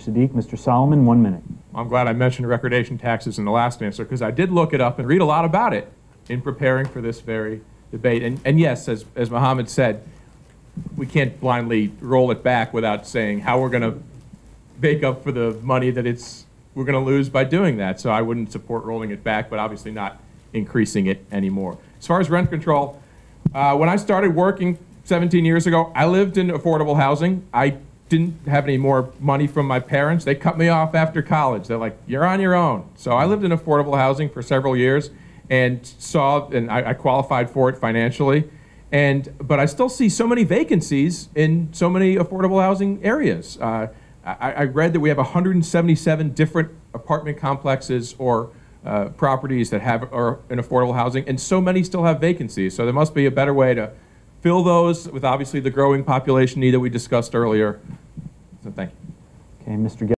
Sadiq. Mr. Solomon, one minute. I'm glad I mentioned recordation taxes in the last answer because I did look it up and read a lot about it in preparing for this very debate. And, and yes, as, as Mohammed said, we can't blindly roll it back without saying how we're going to make up for the money that it's we're going to lose by doing that. So I wouldn't support rolling it back, but obviously not increasing it anymore. As far as rent control, uh, when I started working 17 years ago, I lived in affordable housing. I didn't have any more money from my parents. They cut me off after college. They're like, "You're on your own." So I lived in affordable housing for several years and saw, and I, I qualified for it financially. And but I still see so many vacancies in so many affordable housing areas. Uh, I, I, read that we have 177 different apartment complexes or uh, properties that have are in affordable housing, and so many still have vacancies. So there must be a better way to fill those with obviously the growing population need that we discussed earlier. Thank you. Okay, Mr.